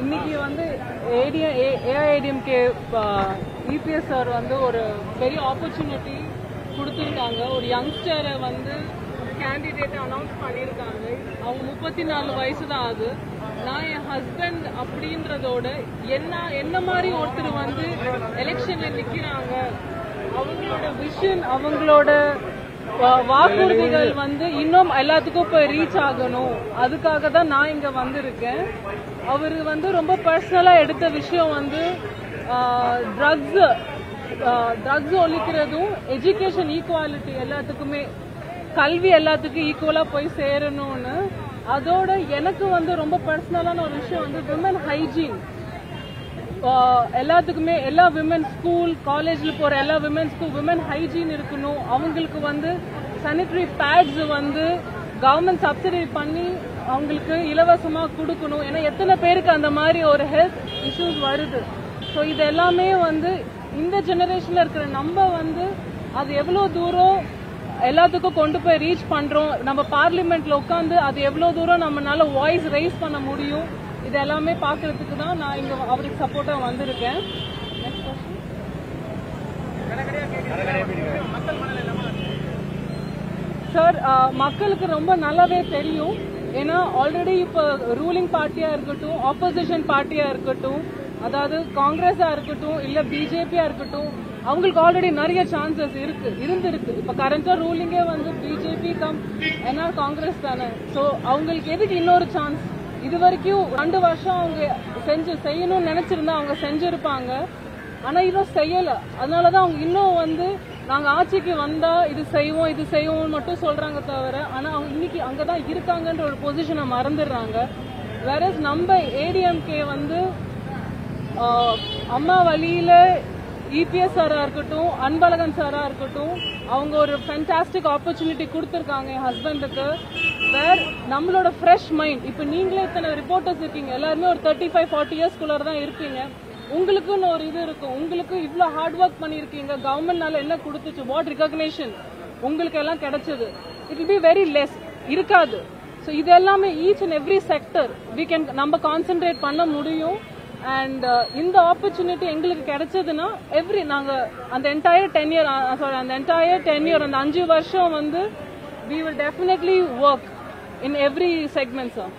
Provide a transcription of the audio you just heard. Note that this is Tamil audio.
இன்னைக்கு வந்து ஏடிஎம் ஏஐடிஎம்கே இபிஎஸ் சார் வந்து ஒரு பெரிய ஆப்பர்ச்சுனிட்டி கொடுத்துருக்காங்க. ஒரு யங்ஸ்டரை வந்து கேண்டிடேட்டை அனௌன்ஸ் பண்ணியிருக்காங்க. அவங்க முப்பத்தி நாலு வயசு தான் ஆகுது நான் என் ஹஸ்பண்ட் அப்படின்றதோட என்ன என்ன மாதிரி ஒருத்தர் வந்து எலெக்ஷன்ல நிற்கிறாங்க அவங்களோட விஷன் அவங்களோட வாக்குறுதிகள் வந்து இன்னும் எல்லாத்துக்கும் போய் ரீச் ஆகணும். அதுக்காக தான் நான் இங்க வந்திருக்கேன். அவர் வந்து ரொம்ப பர்சனலா எடுத்த விஷயம் வந்து ட்ரக்ஸ் ட்ரக்ஸ் ஒழிக்கிறதும் எஜுகேஷன் ஈக்குவாலிட்டி எல்லாத்துக்குமே கல்வி எல்லாத்துக்கும் ஈக்குவலா போய் சேரணும்னு. அதோட எனக்கு வந்து ரொம்ப பர்சனலான ஒரு விஷயம் வந்து விமன் ஹைஜீன் எல்லாத்துக்குமே எல்லா விமன் ஸ்கூல் காலேஜில் போகிற எல்லா விமன்ஸ்க்கும் விமன் ஹைஜீன் இருக்கணும். அவங்களுக்கு வந்து சானிட்டரி பேட்ஸ் வந்து கவர்மெண்ட் சப்சிடி பண்ணி அவங்களுக்கு இலவசமாக கொடுக்கணும். ஏன்னா எத்தனை பேருக்கு அந்த மாதிரி ஒரு ஹெல்த் இஷ்யூஸ் வருது. ஸோ இது எல்லாமே வந்து இந்த ஜெனரேஷனில் இருக்கிற நம்ம வந்து அது எவ்வளோ தூரம் எல்லாத்துக்கும் கொண்டு போய் ரீச் பண்ணுறோம் நம்ம பார்லிமெண்ட்டில் உட்காந்து அது எவ்வளோ தூரம் நம்மளால வாய்ஸ் ரைஸ் பண்ண முடியும். இது எல்லாமே பாக்குறதுக்கு தான் நான் இங்க அவருக்கு சப்போர்ட்டா வந்திருக்கேன். சார் மக்களுக்கு ரொம்ப நல்லாவே தெரியும். ஏன்னா ஆல்ரெடி இப்போ ரூலிங் பார்ட்டியா இருக்கட்டும் ஆப்போசிஷன் பார்ட்டியா இருக்கட்டும் அதாவது காங்கிரஸா இருக்கட்டும் இல்ல பிஜேபியா இருக்கட்டும் அவங்களுக்கு ஆல்ரெடி நிறைய சான்சஸ் இருக்கு இருந்திருக்கு. இப்ப கரண்டா ரூலிங்கே வந்து பிஜேபி கம் ஏன்னா காங்கிரஸ் தானே. சோ அவங்களுக்கு எதுக்கு இன்னொரு சான்ஸ் இது வரைக்கும் ரெண்டு வருஷம் அவங்க செஞ்சு செய்யணும்னு நினைச்சிருந்தா அவங்க செஞ்சிருப்பாங்க. ஆனா இன்னும் செய்யல. அதனாலதான் அவங்க இன்னும் வந்து நாங்க ஆட்சிக்கு வந்தா இது செய்வோம் இது செய்வோம்னு மட்டும் சொல்றாங்க தவிர ஆனா அவங்க இன்னைக்கு அங்கதான் இருக்காங்கன்ற ஒரு பொசிஷனை மறந்துடுறாங்க. வேற நம்ம ஏடிஎம்கே வந்து அம்மா வழியில இபிஎஸ் சாரா இருக்கட்டும் அன்பழகன் சாரா இருக்கட்டும் அவங்க ஒரு ஃபென்டாஸ்டிக் ஆப்பர்ச்சுனிட்டி கொடுத்துருக்காங்க என் ஹஸ்பண்டுக்கு வேர் நம்மளோட ஃப்ரெஷ் மைண்ட் இப்போ நீங்களே இத்தனை ரிப்போர்ட்டர்ஸ் இருக்கீங்க. எல்லாருமே ஒரு தேர்ட்டி ஃபைவ் ஃபார்ட்டி இயர்ஸ்குள்ளார தான் இருப்பீங்க. உங்களுக்குன்னு ஒரு இது இருக்கும். உங்களுக்கு இவ்வளோ ஹார்ட் ஒர்க் பண்ணியிருக்கீங்க. கவர்மெண்ட்னால என்ன கொடுத்துச்சு? வாட் ரிகக்னேஷன் உங்களுக்கு எல்லாம் கிடைச்சது. It will be very less இருக்காது. ஸோ இது எல்லாமே each and every sector we can நம்ம கான்சென்ட்ரேட் பண்ண முடியும். அண்ட் uh, இந்த ஆப்பர்ச்சுனிட்டி எங்களுக்கு கிடைச்சதுன்னா எவ்ரி நாங்க அந்த என்டையர் டென் இயர் சாரி அந்த என்டையர் டென் இயர் அந்த அஞ்சு வருஷம் வந்து we will definitely work in every segment sir